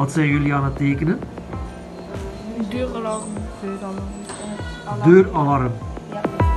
Wat zijn jullie aan het tekenen? Deuralarm. Deuralarm. Deuralarm. Ja.